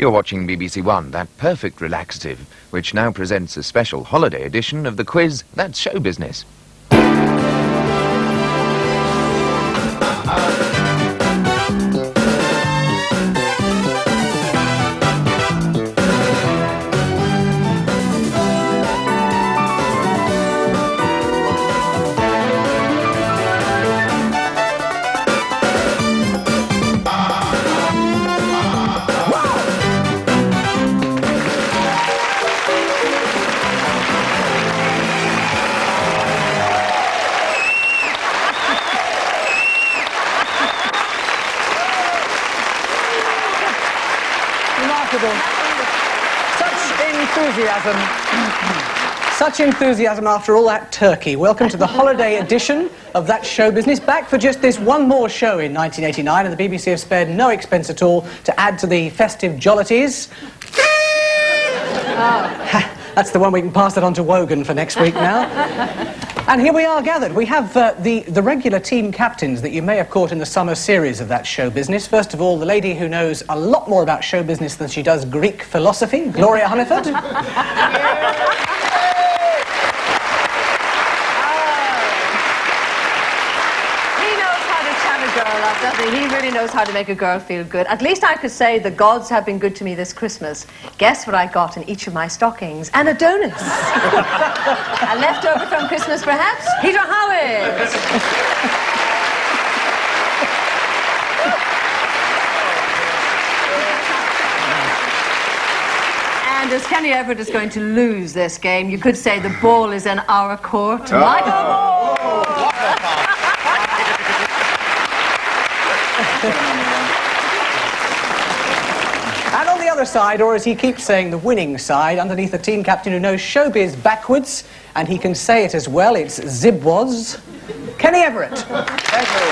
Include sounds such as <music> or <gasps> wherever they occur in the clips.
You're watching BBC One, that perfect relaxative, which now presents a special holiday edition of the quiz That's Show Business. Enthusiasm after all that turkey. Welcome to the holiday edition of That Show Business. Back for just this one more show in 1989, and the BBC have spared no expense at all to add to the festive jollities. <laughs> That's the one we can pass it on to Wogan for next week now. And here we are gathered. We have uh, the, the regular team captains that you may have caught in the summer series of that show business. First of all, the lady who knows a lot more about show business than she does Greek philosophy, Gloria Hunniford. <laughs> He knows how to chat a he? Really knows how to make a girl feel good. At least I could say the gods have been good to me this Christmas. Guess what I got in each of my stockings? An Adonis. a leftover from Christmas, perhaps? Peter Howitt. And as Kenny Everett is going to lose this game, you could say the ball is in our court. Oh. Michael Moore. And on the other side, or as he keeps saying, the winning side, underneath the team captain who knows showbiz backwards, and he can say it as well, it's Zibwas, Kenny Everett. Thank you.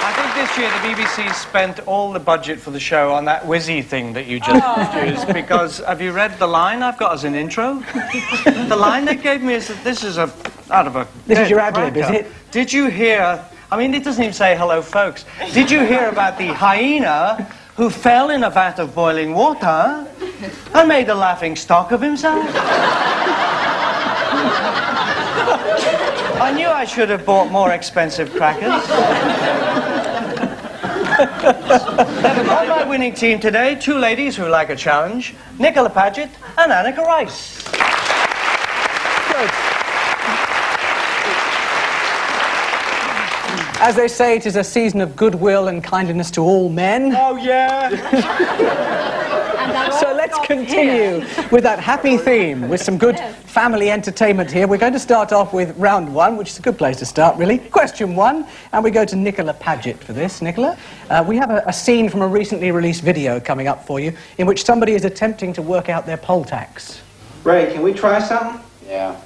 I think this year the BBC spent all the budget for the show on that whizzy thing that you just oh. produced because have you read the line I've got as an intro? the line they gave me is that this is a out of a This is your ad lib, is it? Did you hear I mean it doesn't even say hello folks. Did you hear about the hyena who fell in a vat of boiling water and made a laughing stock of himself? I knew I should have bought more expensive crackers. On my winning team today, two ladies who like a challenge, Nicola Pagett and Anneka Rice. Good. As they say, it is a season of goodwill and kindliness to all men. Oh, yeah. <laughs> So let's continue with that happy theme, with some good family entertainment here. We're going to start off with round one, which is a good place to start, really. Question one, and we go to Nicola Pagett for this. Nicola, uh, we have a, a scene from a recently released video coming up for you in which somebody is attempting to work out their poll tax. Ray, can we try something? Yeah.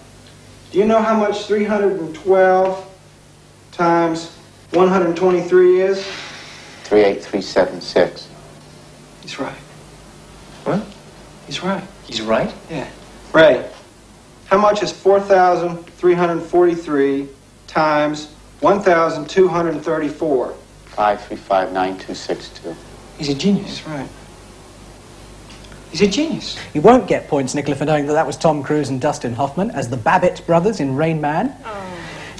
Do you know how much 312 times 123 is? 38376. He's right. What? He's right. He's right? Yeah. Ray, how much is 4,343 times 1,234? 5359262. He's a genius. He's right. He's a genius. You won't get points, Nicola, for knowing that that was Tom Cruise and Dustin Hoffman as the Babbitt brothers in Rain Man. Oh.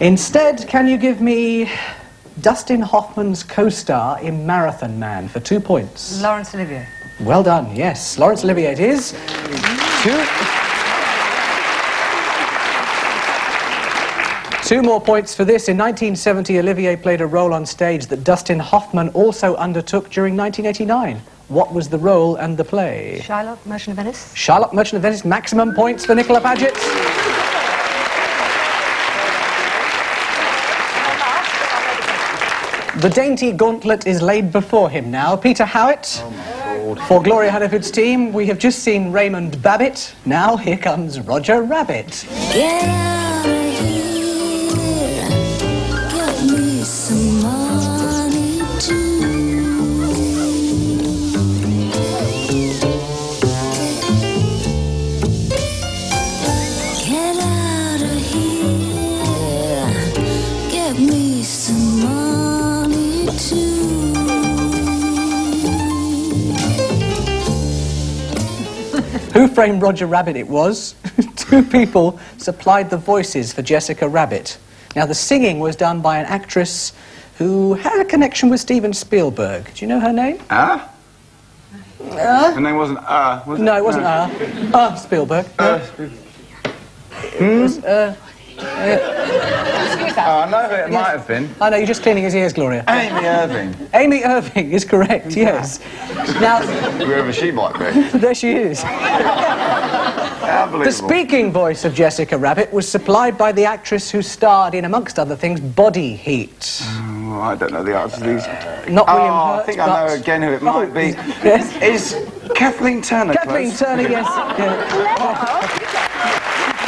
Instead, can you give me Dustin Hoffman's co-star in Marathon Man for two points? Laurence Olivier. Well done, yes. Laurence Olivier it is. Two. Two more points for this. In 1970, Olivier played a role on stage that Dustin Hoffman also undertook during 1989. What was the role and the play? Shylock, Merchant of Venice. Charlotte Merchant of Venice, maximum points for Nicola Pagett. The dainty gauntlet is laid before him now. Peter Howitt. Oh, For Gloria Hunniford's team, we have just seen Raymond Babbitt. Now here comes Roger Rabbit. Get Who Framed Roger Rabbit it was. <laughs> Two people supplied the voices for Jessica Rabbit. Now, the singing was done by an actress who had a connection with Steven Spielberg. Do you know her name? Ah? Her name wasn't Ah, was it? No, it wasn't her. Ah, Spielberg. Uh, Oh, I know who it might have been. I know, you're just cleaning his ears, Gloria. Amy Irving. Amy Irving is correct, yes. Now, Whoever she might be. there she is. The speaking voice of Jessica Rabbit was supplied by the actress who starred in, amongst other things, Body Heat. Oh, I don't know the answer to these. Uh, not oh, William I Hurt, think I know again who it might be. Oh, yes. Is Kathleen Turner Kathleen close? Turner, yes. Ah, yeah.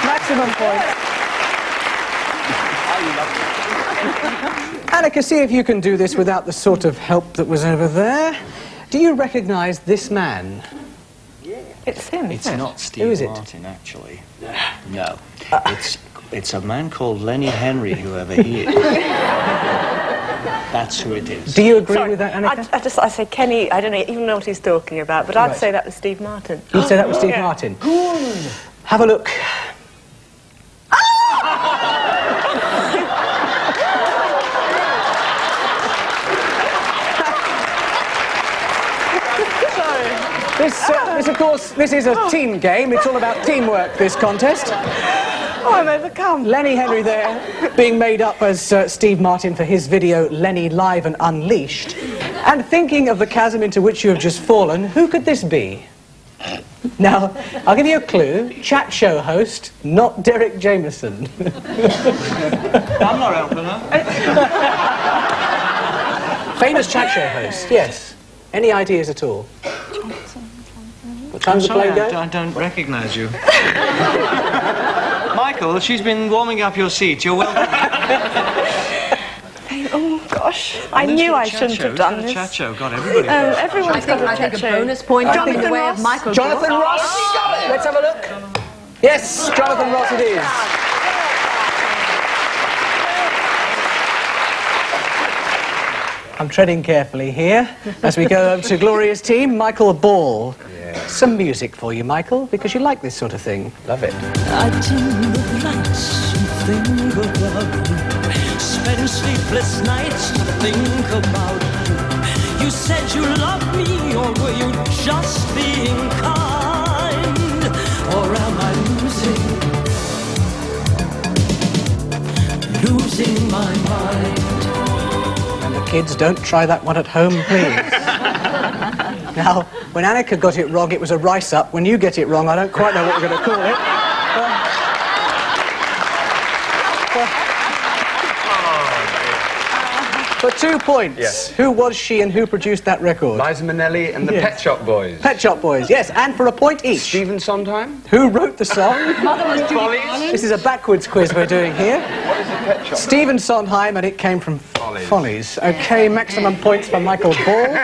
Maximum points. Anneka, see if you can do this without the sort of help that was over there. Do you recognise this man? Yeah. It's him. It's not Steve Who is it? Martin, actually. <sighs> No. Uh, it's, it's a man called Lenny Henry, whoever <laughs> he is. That's who it is. Do you agree Sorry, with that, I, Anneka? I just I say Kenny. I don't know, even know what he's talking about, but I'd Right. say that was Steve Martin. You'd say that was oh, Steve Yeah. Martin. Have a look. This, uh, this, of course, this is a team game. It's all about teamwork, this contest. Oh, I'm overcome. Lenny Henry there, being made up as uh, Steve Martin for his video Lenny Live and Unleashed. And thinking of the chasm into which you have just fallen, who could this be? Now, I'll give you a clue. Chat show host, not Derek Jameson. <laughs> I'm not helping her. Famous chat show host, yes. Any ideas at all? What time's the Sorry, play I. I don't recognise you. Michael, she's been warming up your seat. You're welcome. Oh gosh, I knew do a I chat shouldn't have done this. Chat show. God, everybody. Um, I everyone's think got I a take a bonus point I in the way Ross- of Michael. Jonathan Ross? Let's have a look. Yes, Jonathan Ross it is. I'm treading carefully here as we go over to Gloria's team, Michael Ball. Yeah. Some music for you, Michael, because you like this sort of thing. Love it. I dim the lights and think about you. Spend sleepless nights to think about you. You said you loved me, or were you just being kind? Or am I losing, losing my mind? And the kids, don't try that one at home, please. <laughs> now, when Anneka got it wrong, it was a rice up. When you get it wrong, I don't quite know what we're going to call it. <laughs> For two points, Yes. who was she and who produced that record? Liza Minnelli and the Yes. Pet Shop Boys. Pet Shop Boys, yes, and for a point each. Stephen Sondheim. Who wrote the song? <laughs> Follies. this is a backwards quiz we're doing here. What is the Pet Shop? Stephen Sondheim, and it came from Follies. Follies. Okay, maximum points for Michael Ball. <laughs>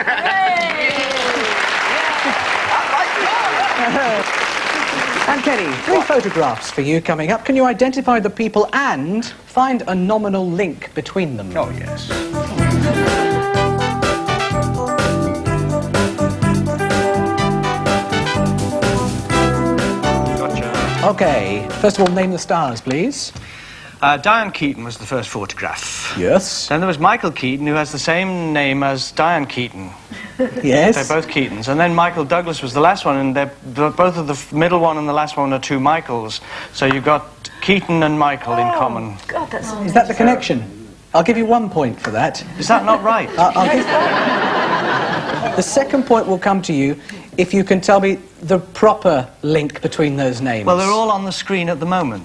And Kenny, three photographs for you coming up. Can you identify the people and find a nominal link between them? Oh, yes. Gotcha. Okay, first of all, name the stars, please. Uh, Diane Keaton was the first photograph. Yes. Then there was Michael Keaton, who has the same name as Diane Keaton. <laughs> Yes. They're both Keatons. And then Michael Douglas was the last one, and they're, the- both of the f- middle one and the last one are two Michaels. So you've got Keaton and Michael in common. God, that's Is that the connection? I'll give you one point for that. Is that not right? <laughs> Uh, I'll give- <laughs> the second point will come to you if you can tell me the proper link between those names. well, they're all on the screen at the moment.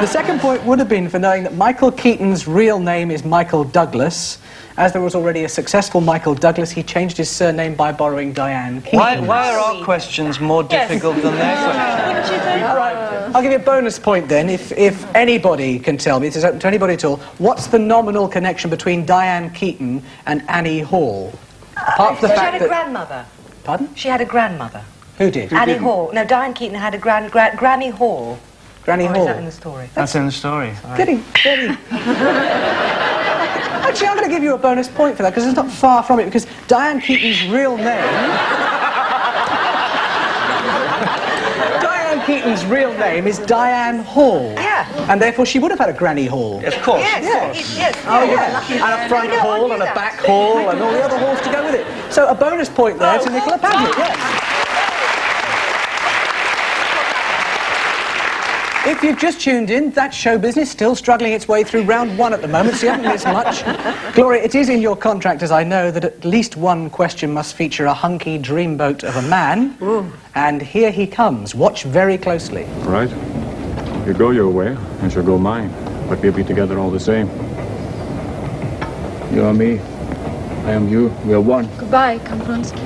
The second point would have been for knowing that Michael Keaton's real name is Michael Douglas. As there was already a successful Michael Douglas, he changed his surname by borrowing Diane Keaton. Why, why are our questions more difficult than their questions? I'll give you a bonus point then, if, if anybody can tell me, this is open to anybody at all, what's the nominal connection between Diane Keaton and Annie Hall? Apart from the She had a that... grandmother. Pardon? She had a grandmother. Who did? Annie Hall. No, Diane Keaton had a grand, gra- Granny Hall. Granny Or is Hall. that in the story? That's in the story. <laughs> Getting very... <laughs> Actually, I'm going to give you a bonus point for that because it's not far from it. Because Diane Keaton's real name, <laughs> Diane Keaton's real name is Diane Hall. Yeah. And therefore she would have had a granny hall. Of course. Yes, yes. Oh, yeah. And a front hall and a back hall and all the other halls to go with it. So a bonus point there to oh, Nicola Pagett, yes. If you've just tuned in, that show business, still struggling its way through round one at the moment, so you haven't missed much. <laughs> Gloria, it is in your contract, as I know, that at least one question must feature a hunky dreamboat of a man. Ooh. And here he comes. Watch very closely. Right? You go your way, I shall go mine. But we'll be together all the same. You are me. I am you. We are one. Goodbye, Count Vronsky.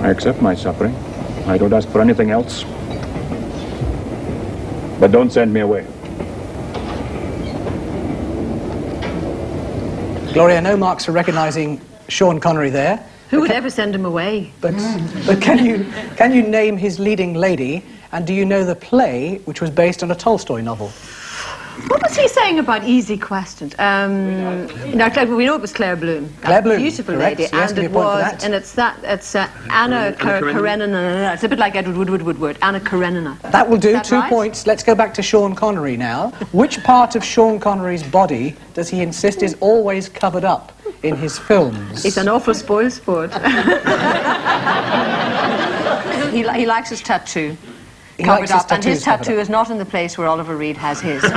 I accept my suffering. I don't ask for anything else. But don't send me away. Gloria, no marks for recognising Sean Connery there. Who would ever send him away? But, but can, you, can you name his leading lady? And do you know the play which was based on a Tolstoy novel? What was he saying about easy questions? Um, now, Claire, we know it was Claire Bloom. that Claire Bloom, Beautiful correct. lady. She and it a point for was, and it's that, it's uh, Anna Kar- Karenina. It's a bit like Edward Woodward Woodward. Anna Karenina. That will do, that two right? points. Let's go back to Sean Connery now. Which part of Sean Connery's body does he insist is always covered up in his films? It's an awful spoil sport. <laughs> he, li- he likes his tattoo. He covered likes his up, and his tattoo is not in the place where Oliver Reed has his. <laughs>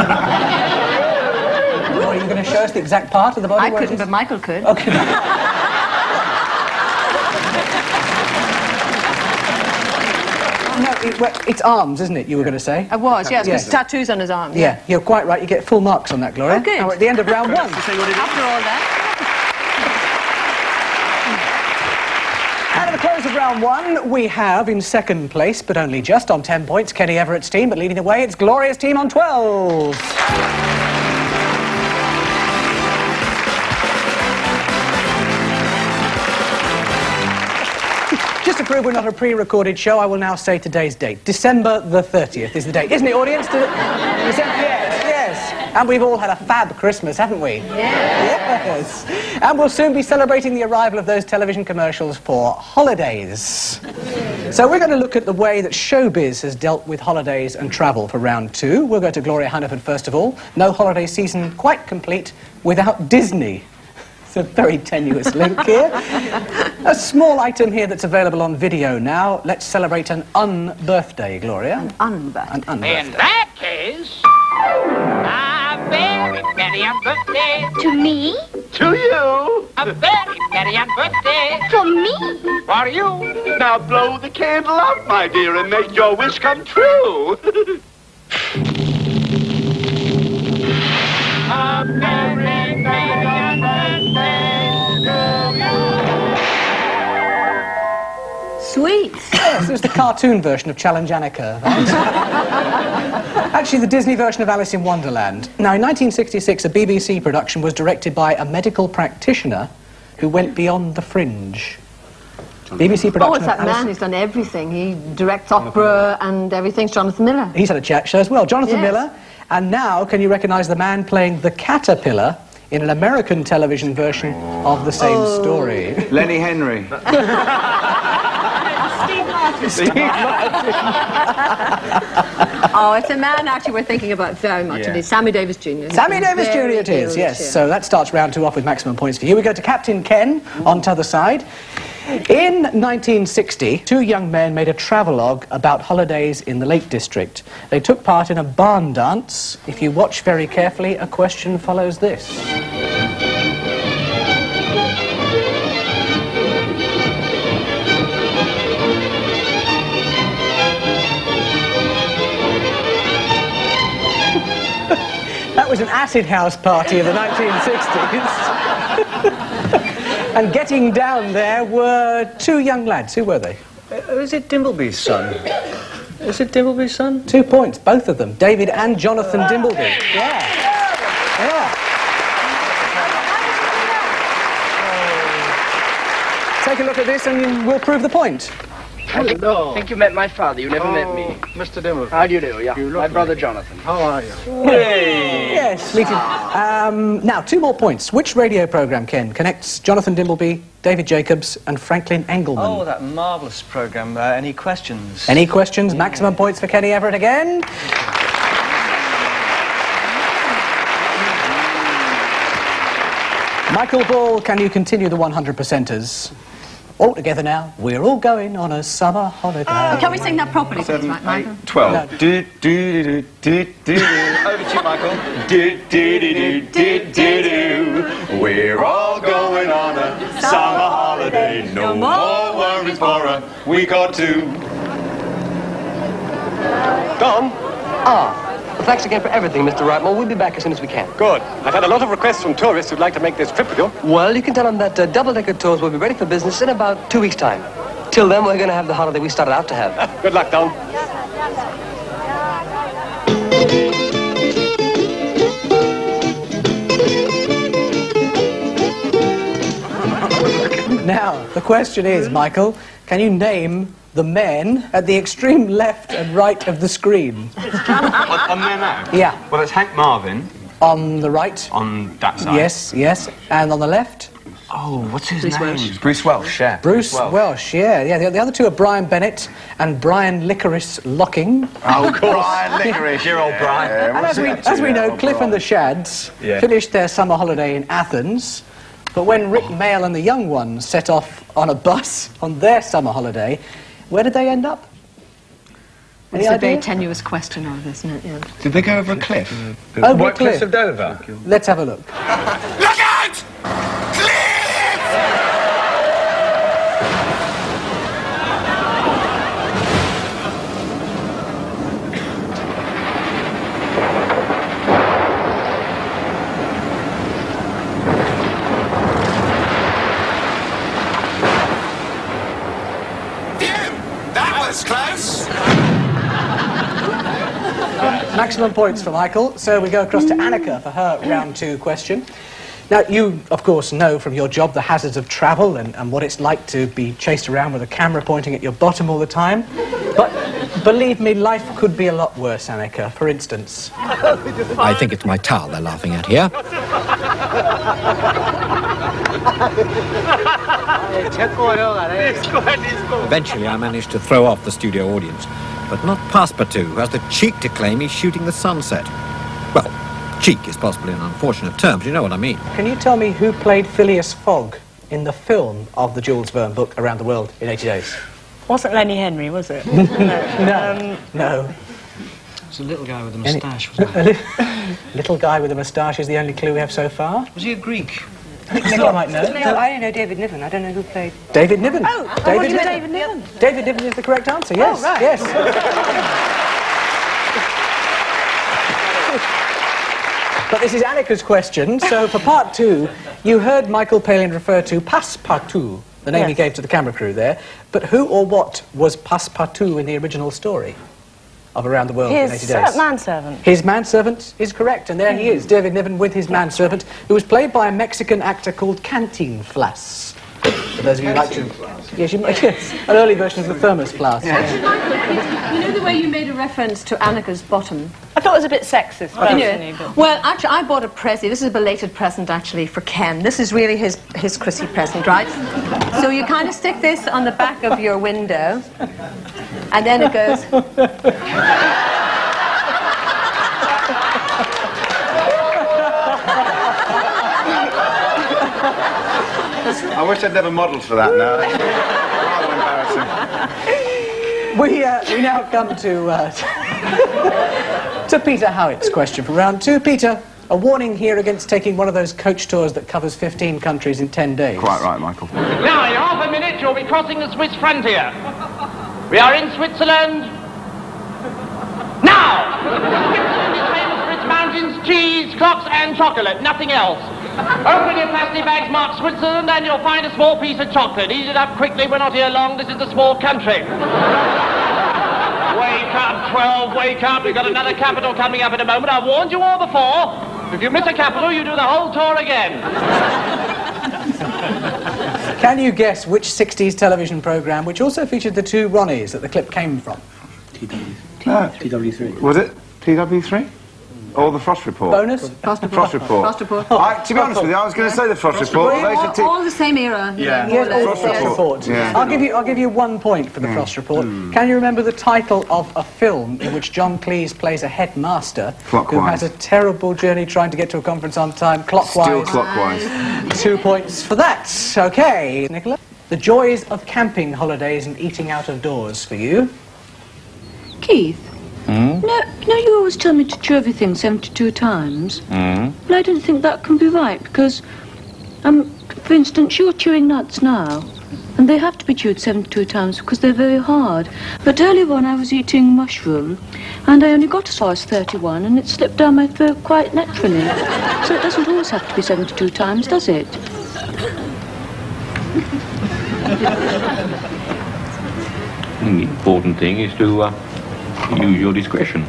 Or are you going to show us the exact part of the body? I couldn't, is? but Michael could. Okay. <laughs> no, it, well, it's arms, isn't it, you were going to say? I was, yes, because Yeah. tattoos on his arms. Yeah, you're quite right. You get full marks on that, Gloria. Oh, good. Now at the end of round one. After all that. And at the close of round one, we have in second place, but only just on 10 points, Kenny Everett's team, but leading the way, it's Gloria's team on 12. Just to prove we're not a pre-recorded show, I will now say today's date. December the 30th is the date. Isn't it, audience? Does it- December, yes, yes. And we've all had a fab Christmas, haven't we? Yes. And we'll soon be celebrating the arrival of those television commercials for holidays. So we're going to look at the way that showbiz has dealt with holidays and travel for round two. We'll go to Gloria Hunniford first of all. No holiday season quite complete without Disney. It's a very tenuous link <laughs> here. A small item here that's available on video now. Let's celebrate an un-birthday, Gloria. Unback. An un-birthday. In that case, a very merry birthday To me? to you. A very merry birthday For me? for you. Now blow the candle out, my dear, and make your wish come true. <laughs> a very merry Yes, it was the cartoon version of Challenge Anneka. Actually, the Disney version of Alice in Wonderland. Now, in 1966, a BBC production was directed by a medical practitioner who went beyond the fringe. BBC production Oh, it's that Alice... man who's done everything. He directs opera and everything. Jonathan Miller. He's had a chat show as well. Jonathan Yes. Miller. And now, can you recognise the man playing the caterpillar in an American television version of the same Oh. story? Lenny Henry. <laughs> <laughs> Oh, it's a man actually we're thinking about very much. Yeah. It is Sammy Davis Jr. Sammy Davis Jr. Very it is, yes. yeah. So that starts round two off with maximum points for you. We go to Captain Ken on t'other side. In 1960, two young men made a travelogue about holidays in the Lake District. They took part in a barn dance. If you watch very carefully, a question follows this. That was an acid house party of the 1960s. and getting down there were two young lads. Who were they? Uh, is it Dimbleby's son? Is it Dimbleby's son? Two points, both of them. David and Jonathan Dimbleby. Yeah. Yeah. Take a look at this and you- we'll prove the point. Hello. I think you met my father. You never met me. Mr. Dimble. How do you do? Yeah, You look my brother like- Jonathan. How are you? Hey. Yes, meeting. Um, now, two more points. Which radio program, Ken, connects Jonathan Dimbleby, David Jacobs, and Franklin Engelmann? Oh, that marvellous programme. Uh, any questions? Any questions? Maximum points for Kenny Everett again. Michael Ball, can you continue the 100 percenters? All together now. We're all going on a summer holiday. Can we sing that properly, please, right, Michael? Twelve. Do, do, do, do, do, do. Over to you, Michael. Do, do, do, do, do, do, do. We're all going on a summer holiday. No more worries for a week or two. Don? Ah. Thanks again for everything, Mr. Rightmore. We'll be back as soon as we can. Good. I've had a lot of requests from tourists who'd like to make this trip with you. Well, you can tell them that uh, double-decker tours will be ready for business in about two weeks' time. Till then, we're going to have the holiday we started out to have. <laughs> Good luck, Don. Now, the question is, Michael, can you name the men at the extreme left and right of the screen? on, on there now? Yeah. Well, it's Hank Marvin On the right? on that side. Yes, yes. And on the left? Oh, what's his Bruce name? Welsh. Bruce Welch, yeah. Bruce Welch, yeah. yeah. The, the other two are Brian Bennett and Brian Licorice Locking. Oh, course Brian Licorice, your old Brian. and as we, as we know, Cliff and the Shads Yeah. finished their summer holiday in Athens. But when Rik Mayall and the young ones set off on a bus on their summer holiday, where did they end up? Any It's a very tenuous question, all this, isn't it? Yeah. Did they go over a cliff? Over a What, cliff. Cliffs of Dover? Let's have a look. Look out! That Maximum points for Michael. So we go across to Anneka for her round two question. Now, you, of course, know from your job the hazards of travel and, and what it's like to be chased around with a camera pointing at your bottom all the time. But believe me, life could be a lot worse, Anneka. For instance, I think it's my towel they're laughing at here. Eventually, I managed to throw off the studio audience, but not Passepartout, who has the cheek to claim he's shooting the sunset. Well, cheek is possibly an unfortunate term, but you know what I mean. can you tell me who played Phileas Fogg in the film of the Jules Verne book Around the World in 80 Days? Wasn't Lenny Henry, was it? <laughs> No. no. Um, it's a little guy with a Any- moustache, wasn't <laughs> a li- <laughs> little guy with a moustache is the only clue we have so far. Was he a Greek? Nicola might know. No, I don't know David Niven. I don't know who played. David Niven. Oh, David Niven. David Niven. David Niven is the correct answer, oh, yes. Oh, right. Yes. but this is Anneka's question, so for part two, you heard Michael Palin refer to Passepartout, the name he gave to the camera crew there, but who or what was Passepartout in the original story of Around the World in 80 His Days? uh, manservant. His manservant is correct, and there he is, David Niven with his manservant, who was played by a Mexican actor called Cantinflas. For those of you who like to... Yes, you, yes, <laughs> an early version of the thermos flask. You know the way you made a reference to Anneka's bottom? I thought it was a bit sexist, personally. know, but- well, actually, I bought a Prezi. This is a belated present, actually, for Ken. This is really his, his Chrissy present, right? So you kind of stick this on the back of your window, and then it goes... I wish I'd never modelled for that now. Rather embarrassing. We, uh, we now come to, uh, <laughs> to Peter Howitt's question for round two. Peter, a warning here against taking one of those coach tours that covers 15 countries in 10 days. Quite right, Michael. Now, in half a minute, you'll be crossing the Swiss frontier. We are in Switzerland. Now! Switzerland is famous for its mountains, cheese, clocks, and chocolate, nothing else. Open your plastic bags marked Switzerland, and you'll find a small piece of chocolate. Eat it up quickly, we're not here long, this is a small country. Wake up, 12, wake up. We've got another capital coming up in a moment. I've warned you all before. If you miss a capital, you do the whole tour again. <laughs> Can you guess which 60s television programme which also featured the two Ronnies that the clip came from? Uh, T W. No. TW3. Was it TW3? Or oh, the Frost Report? Bonus? Frost report. Frost Report. Frost report. I, to be honest with you, I was going to say the Frost, Report. All, all, all the same era. Yeah. more or Yes, the Frost yes. Report. Yeah. I'll give you. I'll give you one point for the Frost Report. Hmm. Can you remember the title of a film in which John Cleese plays a headmaster who has a terrible journey trying to get to a conference on time, clockwise? Still clockwise. <laughs> Two points for that. Okay, Nicola. The joys of camping holidays and eating out of doors for you. Keith, no, no, you always tell me to chew everything 72 times. Mm. But I don't think that can be right because, um, for instance, you're chewing nuts now. And they have to be chewed 72 times because they're very hard. But earlier on I was eating mushroom and I only got as far as 31 and it slipped down my throat quite naturally. so it doesn't always have to be 72 times, does it? <laughs> The important thing is to uh, use your discretion.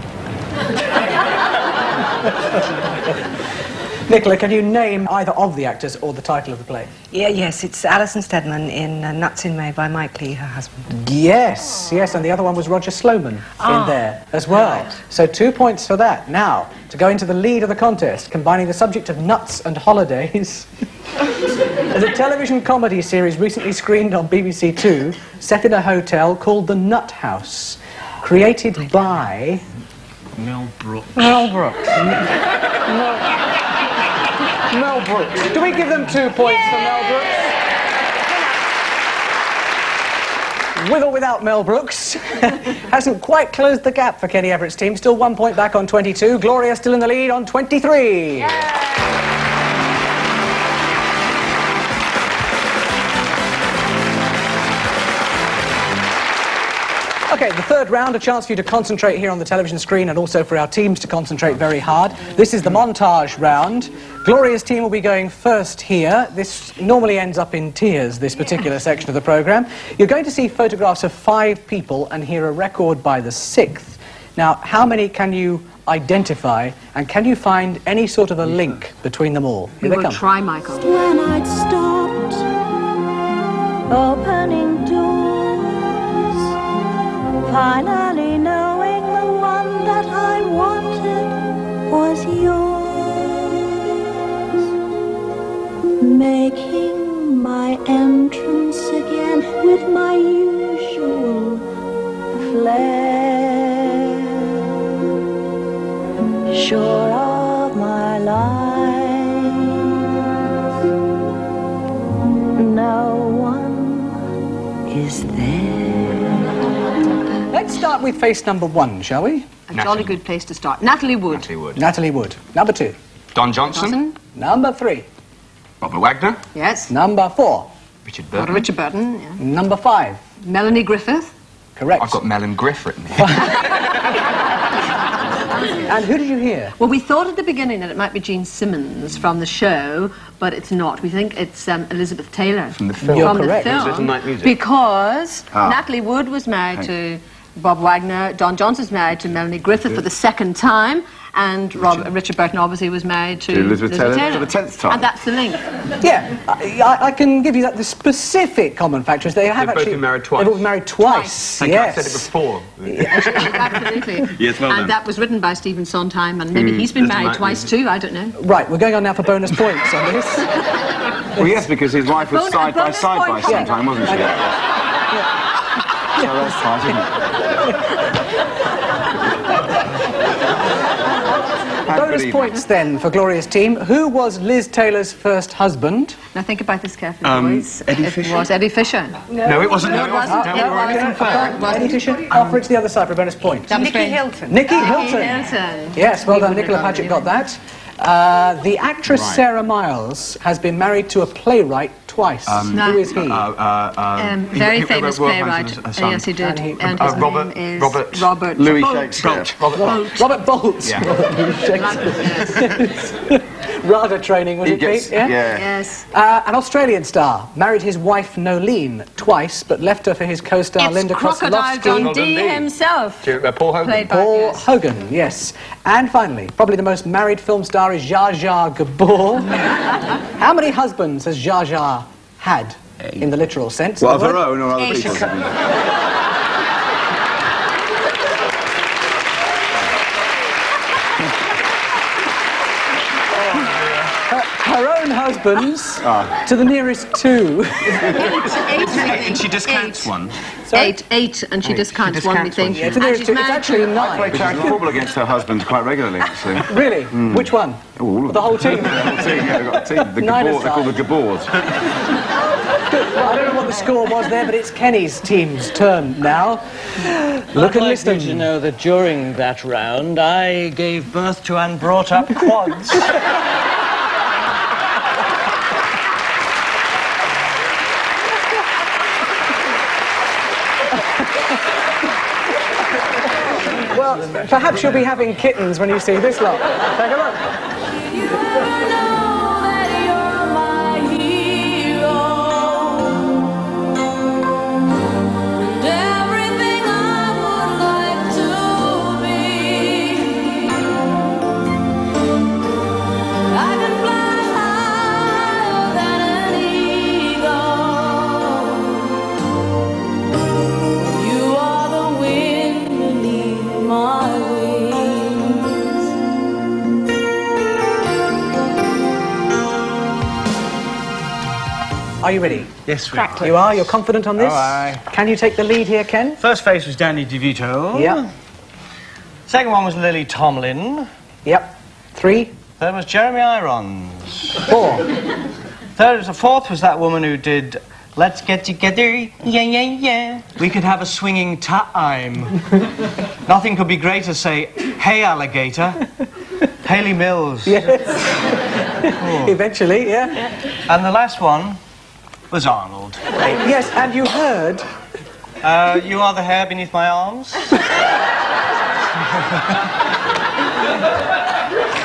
Nicola, can you name either of the actors or the title of the play? Yeah, yes, it's Alison Steadman in uh, Nuts in May by Mike Leigh, her husband. Yes, yes, and the other one was Roger Sloman Ah, in there as well. So two points for that. Now, to go into the lead of the contest, combining the subject of nuts and holidays. <laughs> There's a television comedy series recently screened on BBC Two, set in a hotel called The Nut House, created by Mel Brooks. Mel Brooks. Mel Brooks. Do we give them two points for Mel Brooks? With or without Mel Brooks, <laughs> hasn't quite closed the gap for Kenny Everett's team. Still one point back on 22. Gloria still in the lead on 23. Okay, the third round, a chance for you to concentrate here on the television screen and also for our teams to concentrate very hard. This is the montage round. Gloria's team will be going first here. This normally ends up in tears, this particular section of the programme. You're going to see photographs of five people and hear a record by the sixth. Now, how many can you identify and can you find any sort of a link between them all? We they will come. try, Michael. When I'd stopped opening doors, finally knowing the one that I wanted was yours, making my entrance again with my usual flair, sure of my life. Start with face number one, shall we? A jolly good place to start. Natalie Wood. Natalie Wood. Natalie Wood. Number two. Don Johnson. Johnson. Number three. Robert Wagner. Yes. Number four. Richard Got Burton. Richard Burton. Yeah. Number five. Melanie Griffith. Correct. I've got Melon Griff written here. <laughs> And who did you hear? Well, we thought at the beginning that it might be Jean Simmons from the show, but it's not. We think it's um, Elizabeth Taylor From the film. You're from correct. the film Little Night Music. because Ah. Natalie Wood was married to Bob Wagner, Don Johnson's married to Melanie Griffith for the second time, and Rob, Richard Burton obviously was married to, To Elizabeth Taylor for the tenth time. And that's the link. Yeah, I, I- I can give you that. The specific common factor is they have They've both been married twice. They've both been married twice. Thank yes. you, I said it before. Absolutely. <laughs> Yes, well and done. that was written by Stephen Sondheim, and maybe mm, he's been married twice Music. too. I don't know. Right, we're going on now for bonus points on this. well, yes, because his wife was Bon- side by side by point some coming. time, wasn't she? Yeah. So that's tight, isn't it? Have a good bonus evening. points then for Gloria's team. Who was Liz Taylor's first husband? Now think about this carefully, Um, boys. Eddie it Fisher? was Eddie Fisher. No, it wasn't. No, it wasn't. No, No, it wasn't. confirmed. Eddie Fisher. Offer it to the other side for a bonus point. That was Nicky Hilton. Nikki Nicky Hilton. Hilton. Yes, well We done. Nicola have got it Pagett got that. Uh, the actress Right. Sarah Miles has been married to a playwright twice. No. Who is he? Uh, uh, Um, very he- famous Will playwright. Huntington's, Uh, uh, yes, he did. And he- And uh, his Robert- name is Robert- Robert Louis Bolt. Shakespeare. Bolt. Robert, Robert Bolt. Yeah. Robert Louis Shakespeare. <laughs> Radar training, was He it, gets, Pete? Yeah. yeah. Yes. Uh, an Australian star married his wife Noelene twice, but left her for his co-star It's Linda Crocodile Kozlowski. Dundee Dundee. himself. To uh, Paul Hogan. Played by Paul yes. Hogan, yes. And finally, probably the most married film star is Zsa Zsa Gabor. <laughs> How many husbands has Zsa Zsa had? in the literal sense. Well, of of her own or other Eight. people's? <laughs> Her, her own husbands Ah. to the nearest two. <laughs> Eight, And she discounts one. Eight, eight, and she discounts one, we discounts think. one, Yeah, to the And she's two. It's actually to- nine. She does football against her husband quite regularly, actually. <laughs> Really? Which one? Oh, all of The whole team? <laughs> the whole team, yeah, they've got a team. The Gabor, they're called the Gabors. I don't know what the score was there, but it's Kenny's team's turn now. Look I'd and like you listen. to know that during that round, I gave birth to and brought up quads. Perhaps you'll be having kittens when you see this lot. Take a look. Are you ready? yes, we You are? You're confident on this? Oh, aye. Can you take the lead here, Ken? First face was Danny DeVito. Yeah. Second one was Lily Tomlin. Yep. Three. Three, Third was Jeremy Irons. four. Third, the fourth was that woman who did Let's Get Together, yeah, yeah, yeah. We could have a swinging time. <laughs> Nothing could be greater, say, hey, alligator. Hayley Mills. Yes. Eventually, yeah. And the last one was Arnold. Yes, and you heard. Uh, you are the hair beneath my arms. <laughs>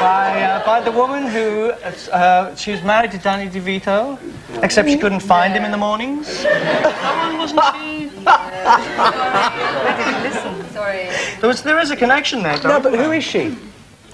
by, uh, by the woman who, uh, she was married to Danny DeVito, except she couldn't find him in the mornings. Oh, wasn't <laughs> she? I didn't listen, sorry. There, was, there is a connection there, No, don't but who is she?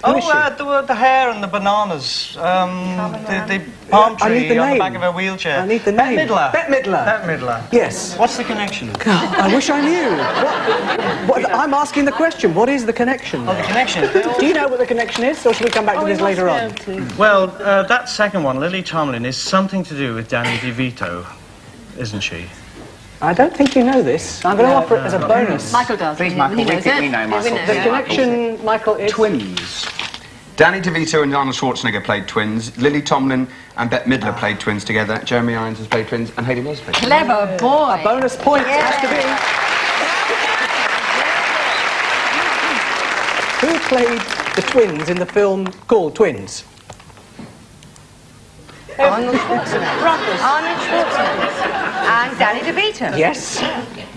Oh, is she? uh, the, the hair and the bananas. Um, the, the palm I need tree the on the back of her wheelchair. I need the Bette name. Midler. Bette Midler. Bette Midler. Yes. What's the connection? I wish I knew. What, what, I'm asking the question. What is the connection? Oh, the connection. Do you know what the connection is, or should we come back to this later on? Well, uh, that second one, Lily Tomlin, is something to do with Danny DeVito, isn't she? I don't think you know this. I'm going to offer it as a bonus. Michael does. Please, Michael, he we knows think we know, Michael. The yeah. connection, Michael, is Twins. Danny DeVito and Arnold Schwarzenegger played twins. Lily Tomlin and Bette Midler played twins together. Jeremy Irons has played twins, and Hayley Mills played twins. Clever boy. a bonus point. Has to be. Who played the twins in the film called Twins? Arnold Schwarzenegger. Arnold Schwarzenegger. And Danny DeVito. Yes.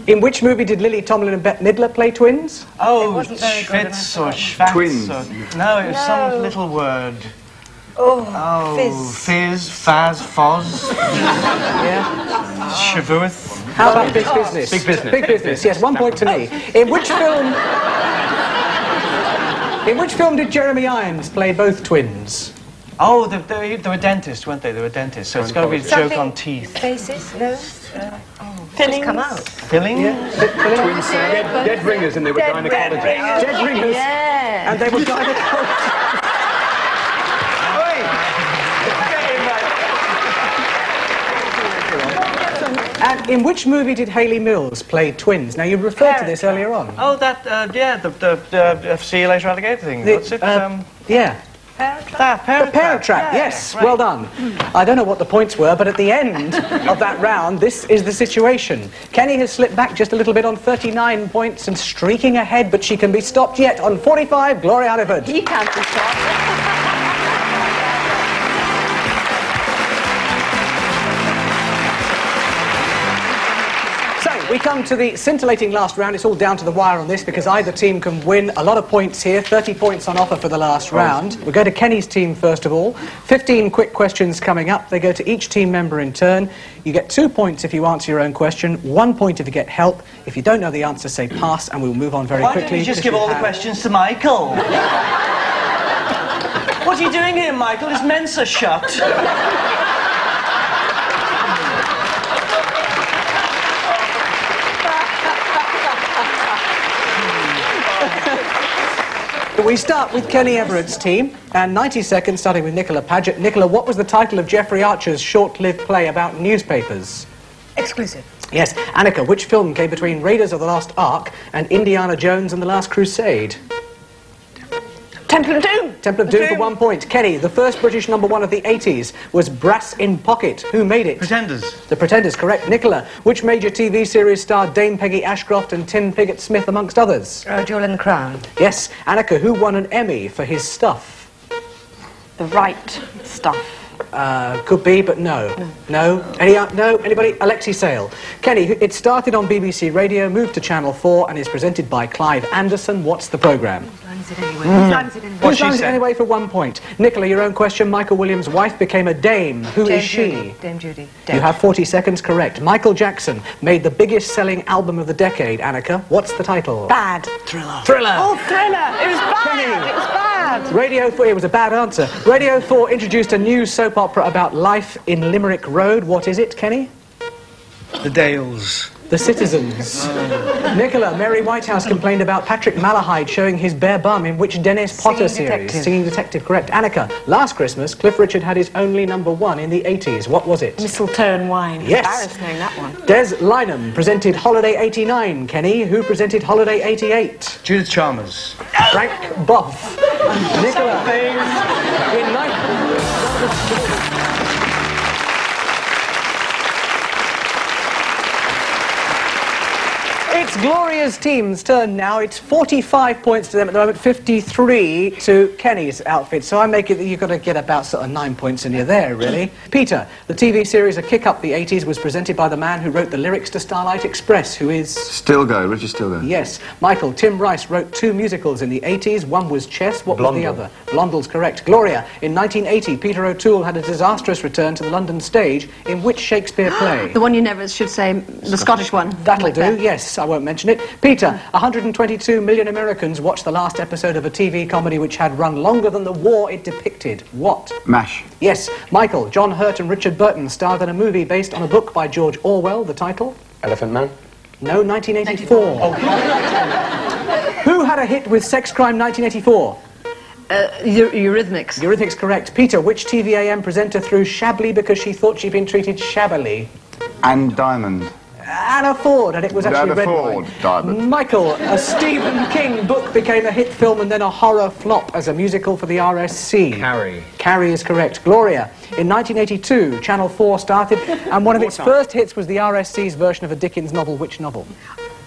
In which movie did Lily Tomlin and Bette Midler play twins? Oh, wasn't very good Schwitz or Schwatz. Twins. Or, no, it was some little word. Oh, Oh, fizz. fizz, faz, foz, <laughs> Yeah. shavuth. How about Big Business? Big Business. Big Business, yes, one point to me. In which film... In which film did Jeremy Irons play both twins? Oh, they, they, they were dentists, weren't they? They were dentists, so it's got to be a joke on teeth. Faces? No? Uh, oh, just come out. Filling? Twins, dead, dead ringers, and they were gynecologists. Dead ringers. Yeah. And they were gynecologists. And in which movie did Hayley Mills play twins? Now, you referred to this earlier on. Oh, that, uh, yeah, the, the, the uh, see you later alligator thing. The, What's it? uh, um, Yeah. That, Parent The Parent Trap, Yeah, yes, right. well done. Hmm. I don't know what the points were, but at the end of that round, this is the situation. Kenny has slipped back just a little bit on 39 points and streaking ahead, but she can be stopped yet on 45, Gloria Hunniford. He can't be stopped. <laughs> we come to the scintillating last round. It's all down to the wire on this because either team can win a lot of points here. 30 points on offer for the last round. We'll go to Kenny's team first of all. 15 quick questions coming up. They go to each team member in turn. You get two points if you answer your own question, one point if you get help. If you don't know the answer, say pass, and we'll move on very Why quickly. don't you just give we all the questions to Michael? <laughs> what are you doing here, Michael? Is Mensa shut? We start with Kenny Everett's team, and 90 seconds starting with Nicola Pagett. Nicola, what was the title of Jeffrey Archer's short-lived play about newspapers? Exclusive. Yes, Anneka, which film came between Raiders of the Lost Ark and Indiana Jones and the Last Crusade? Temple of Doom. Temple of Doom for one point. Kenny, the first British number one of the 80s was Brass in Pocket. Who made it? Pretenders. The Pretenders, correct. Nicola, which major TV series starred Dame Peggy Ashcroft and Tim Pigott Smith, amongst others? Uh, Jewel in the Crown. Yes, Anneka, who won an Emmy for his stuff? The right stuff. Uh, could be, but no. No? Any, uh, no? Anybody? Alexei Sayle. Kenny, it started on BBC Radio, moved to Channel 4, and is presented by Clive Anderson. What's the programme? Lines it anyway. Mm. Lines it anyway. Who's lines it anyway for one point? Nicola, your own question. Michael Williams' wife became a dame. Who is Dame she? Judi. Dame Judi. You have 40 seconds correct. Michael Jackson made the biggest selling album of the decade. Anneka, what's the title? Bad. Thriller. Thriller. Oh, thriller! It was bad! It was bad! Radio 4, it was a bad answer. Radio 4 introduced a new soap opera about life in Limerick Road. What is it, Kenny? The Dales. The Citizens. Nicola, Mary Whitehouse complained about Patrick Malahide showing his bare bum in which Dennis Potter Singing series? Detective. Singing Detective, correct. Anneka, last Christmas, Cliff Richard had his only number one in the 80s. What was it? Mistletoe and wine. Yes. Embarrassed knowing that one. Des Lynam presented Holiday 89. Kenny, who presented Holiday 88? Judith Chalmers. Frank Bough. <laughs> Nicola. In nine- It's Gloria's team's turn now. It's 45 points to them at the moment, 53 to Kenny's outfit. So I make it that you've got to get about sort of nine points in you're there, really. Peter, the TV series A Kick Up the 80s was presented by the man who wrote the lyrics to Starlight Express, who is... Stilgoe, Richard Stilgoe. Yes. Michael, Tim Rice wrote two musicals in the 80s. One was Chess. What was the Blondel. other? Blondel's correct. Gloria, in 1980, Peter O'Toole had a disastrous return to the London stage in which Shakespeare <gasps> play? The one you never should say, the Scottish one. That'll Like do, that. yes, I won't mention it. Peter, 122 million Americans watched the last episode of a TV comedy which had run longer than the war it depicted. What? MASH. Yes, Michael, John Hurt and Richard Burton starred in a movie based on a book by George Orwell. The title? Elephant Man. No, 1984. Who had a hit with Sex Crime 1984? Uh, Eu- Eurythmics. Eurythmics correct. Peter, which TVAM presenter threw shabbily because she thought she'd been treated shabbily? Anne Diamond. Anna Ford, and it was actually Anna red Ford, wine. Diamond. Michael, a Stephen King book became a hit film and then a horror flop as a musical for the RSC. Carrie. Carrie is correct. Gloria, in 1982, Channel 4 started, and one of its first hits was the RSC's version of a Dickens novel. Which novel?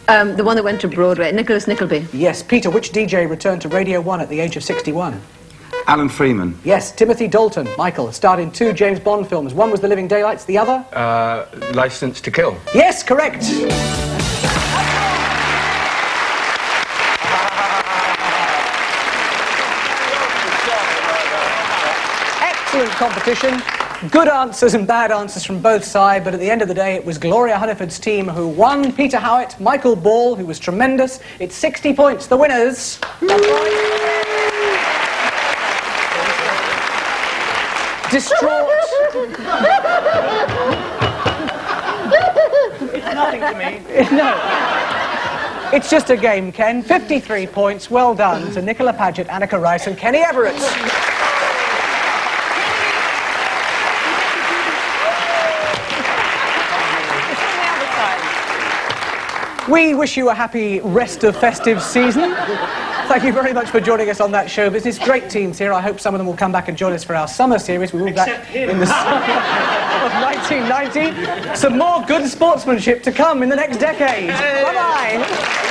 Um, the one that went to Broadway, Nicholas Nickleby. Yes, Peter, which DJ returned to Radio 1 at the age of 61? Alan Freeman. Yes, Timothy Dalton. Michael, starred in two James Bond films. One was The Living Daylights, the other? Uh, license to kill. Yes, correct. Excellent competition. Good answers and bad answers from both sides, but at the end of the day, it was Gloria Hunniford's team who won. Peter Howitt, Michael Ball, who was tremendous. It's 60 points, the winners. That's right. Distraught. It's nothing to me. <laughs> no. It's just a game, Ken. 53 points. Well done to Nicola Pagett, Anneka Rice, and Kenny Everett. We wish you a happy rest of festive season. Thank you very much for joining us on that show business. Great teams here. I hope some of them will come back and join us for our summer series. We will be back in the summer of 1990. Some more good sportsmanship to come in the next decade. Bye bye.